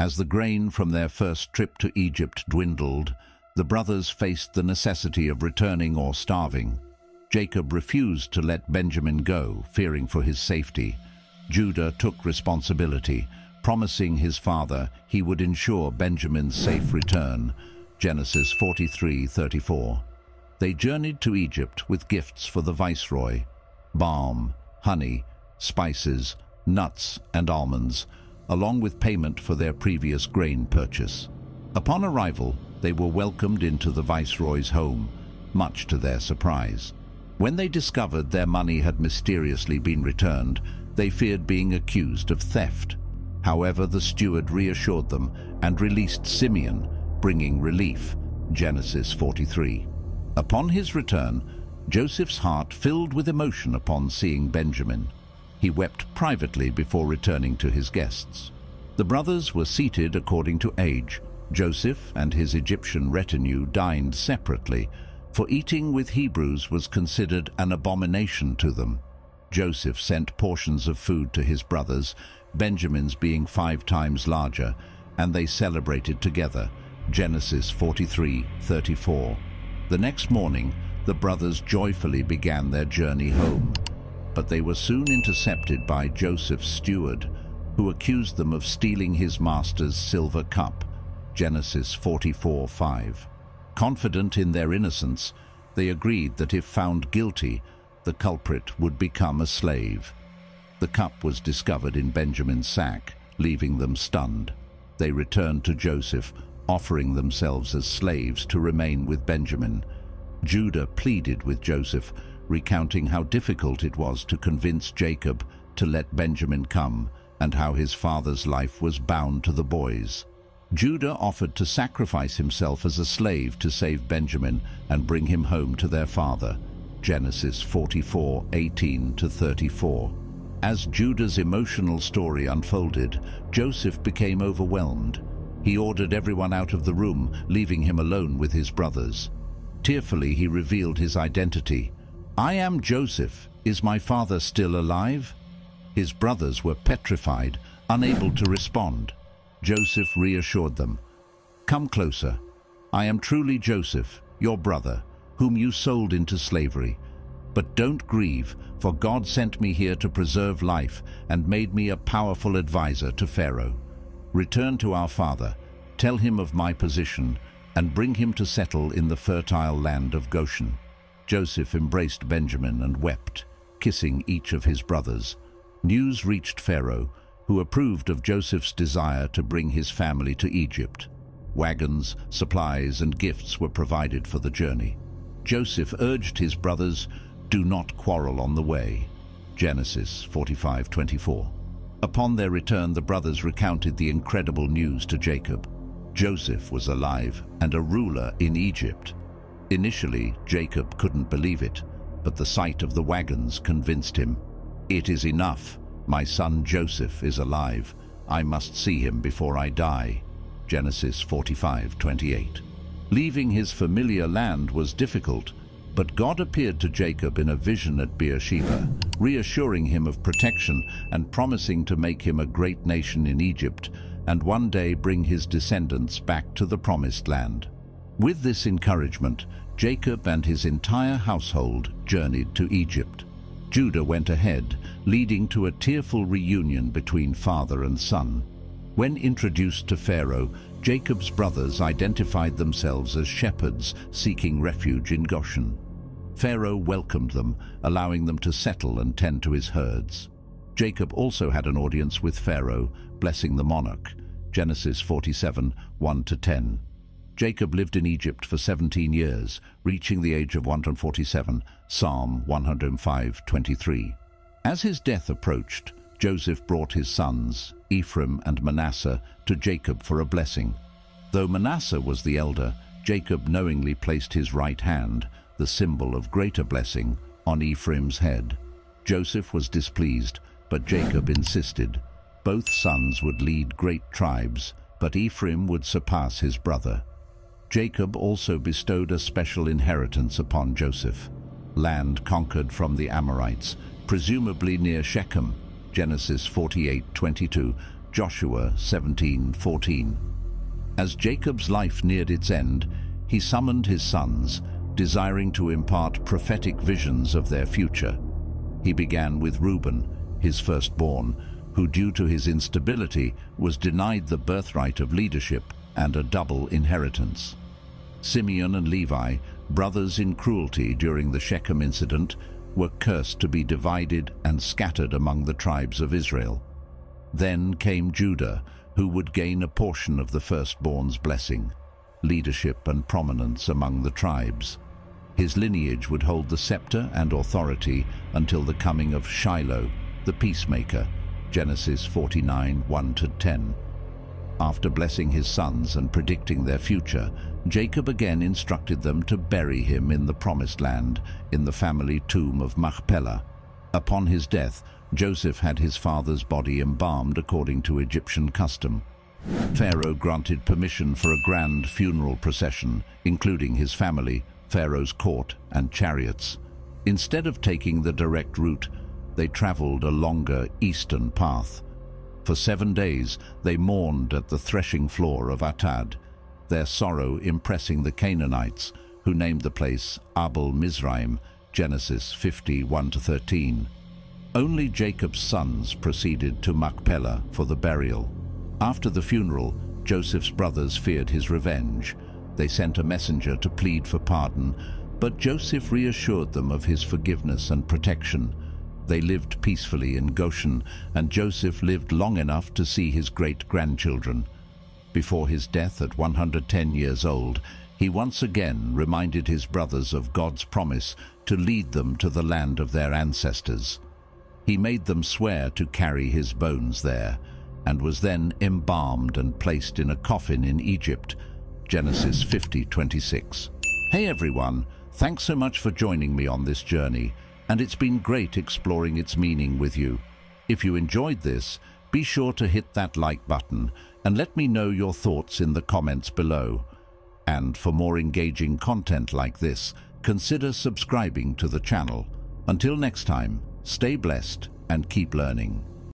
As the grain from their first trip to Egypt dwindled, the brothers faced the necessity of returning or starving. Jacob refused to let Benjamin go, fearing for his safety. Judah took responsibility, promising his father he would ensure Benjamin's safe return. Genesis 43:34. They journeyed to Egypt with gifts for the viceroy, balm, honey, spices, nuts and almonds, along with payment for their previous grain purchase. Upon arrival, they were welcomed into the viceroy's home, much to their surprise. When they discovered their money had mysteriously been returned, they feared being accused of theft. However, the steward reassured them and released Simeon, bringing relief. Genesis 43. Upon his return, Joseph's heart filled with emotion upon seeing Benjamin. He wept privately before returning to his guests. The brothers were seated according to age. Joseph and his Egyptian retinue dined separately, for eating with Hebrews was considered an abomination to them. Joseph sent portions of food to his brothers, Benjamin's being five times larger, and they celebrated together. Genesis 43:34. The next morning, the brothers joyfully began their journey home but they were soon intercepted by Joseph's steward, who accused them of stealing his master's silver cup, Genesis 44:5. Confident in their innocence, they agreed that if found guilty, the culprit would become a slave. The cup was discovered in Benjamin's sack, leaving them stunned. They returned to Joseph, offering themselves as slaves to remain with Benjamin. Judah pleaded with Joseph, recounting how difficult it was to convince Jacob to let Benjamin come and how his father's life was bound to the boys. Judah offered to sacrifice himself as a slave to save Benjamin and bring him home to their father. Genesis 44, 18 to 34. As Judah's emotional story unfolded, Joseph became overwhelmed. He ordered everyone out of the room, leaving him alone with his brothers. Tearfully, he revealed his identity. I am Joseph. Is my father still alive? His brothers were petrified, unable to respond. Joseph reassured them. Come closer. I am truly Joseph, your brother, whom you sold into slavery. But don't grieve, for God sent me here to preserve life and made me a powerful advisor to Pharaoh. Return to our father, tell him of my position, and bring him to settle in the fertile land of Goshen. Joseph embraced Benjamin and wept, kissing each of his brothers. News reached Pharaoh, who approved of Joseph's desire to bring his family to Egypt. Wagons, supplies and gifts were provided for the journey. Joseph urged his brothers, do not quarrel on the way. Genesis 45:24. Upon their return, the brothers recounted the incredible news to Jacob. Joseph was alive and a ruler in Egypt. Initially, Jacob couldn't believe it, but the sight of the wagons convinced him. It is enough. My son Joseph is alive. I must see him before I die. Genesis 45:28. Leaving his familiar land was difficult, but God appeared to Jacob in a vision at Beersheba, reassuring him of protection and promising to make him a great nation in Egypt and one day bring his descendants back to the promised land. With this encouragement, Jacob and his entire household journeyed to Egypt. Judah went ahead, leading to a tearful reunion between father and son. When introduced to Pharaoh, Jacob's brothers identified themselves as shepherds seeking refuge in Goshen. Pharaoh welcomed them, allowing them to settle and tend to his herds. Jacob also had an audience with Pharaoh, blessing the monarch. Genesis 47, 1-10. Jacob lived in Egypt for 17 years, reaching the age of 147, Psalm 105:23. As his death approached, Joseph brought his sons, Ephraim and Manasseh, to Jacob for a blessing. Though Manasseh was the elder, Jacob knowingly placed his right hand, the symbol of greater blessing, on Ephraim's head. Joseph was displeased, but Jacob insisted. Both sons would lead great tribes, but Ephraim would surpass his brother. Jacob also bestowed a special inheritance upon Joseph, land conquered from the Amorites, presumably near Shechem, Genesis 48:22, Joshua 17:14. As Jacob's life neared its end, he summoned his sons, desiring to impart prophetic visions of their future. He began with Reuben, his firstborn, who due to his instability was denied the birthright of leadership and a double inheritance. Simeon and Levi, brothers in cruelty during the Shechem incident, were cursed to be divided and scattered among the tribes of Israel. Then came Judah, who would gain a portion of the firstborn's blessing, leadership and prominence among the tribes. His lineage would hold the scepter and authority until the coming of Shiloh, the peacemaker, Genesis 49, 1-10. After blessing his sons and predicting their future, Jacob again instructed them to bury him in the promised land, in the family tomb of Machpelah. Upon his death, Joseph had his father's body embalmed according to Egyptian custom. Pharaoh granted permission for a grand funeral procession, including his family, Pharaoh's court and chariots. Instead of taking the direct route, they traveled a longer eastern path. For seven days they mourned at the threshing floor of Atad, their sorrow impressing the Canaanites, who named the place Abel Mizraim, Genesis 50, 1-13. Only Jacob's sons proceeded to Machpelah for the burial. After the funeral, Joseph's brothers feared his revenge. They sent a messenger to plead for pardon, but Joseph reassured them of his forgiveness and protection. They lived peacefully in Goshen, and Joseph lived long enough to see his great-grandchildren. Before his death at 110 years old, he once again reminded his brothers of God's promise to lead them to the land of their ancestors. He made them swear to carry his bones there, and was then embalmed and placed in a coffin in Egypt. Genesis 50:26. Hey everyone, thanks so much for joining me on this journey, and it's been great exploring its meaning with you. If you enjoyed this, be sure to hit that like button and let me know your thoughts in the comments below. And for more engaging content like this, consider subscribing to the channel. Until next time, Stay blessed and keep learning.